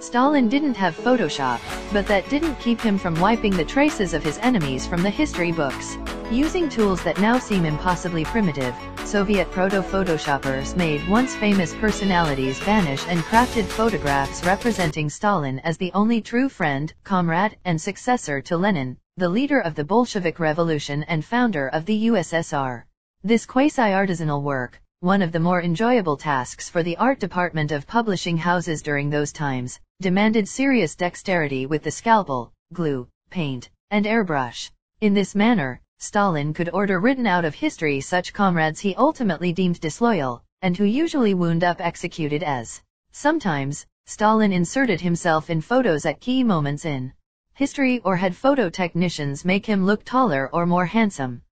Stalin didn't have Photoshop, but that didn't keep him from wiping the traces of his enemies from the history books. Using tools that now seem impossibly primitive, Soviet proto-photoshoppers made once famous personalities vanish and crafted photographs representing Stalin as the only true friend, comrade, and successor to Lenin, the leader of the Bolshevik Revolution and founder of the USSR. This quasi-artisanal work, one of the more enjoyable tasks for the art department of publishing houses during those times, demanded serious dexterity with the scalpel, glue, paint, and airbrush. In this manner, Stalin could order written out of history such comrades he ultimately deemed disloyal, and who usually wound up executed as. Sometimes, Stalin inserted himself in photos at key moments in history or had photo technicians make him look taller or more handsome.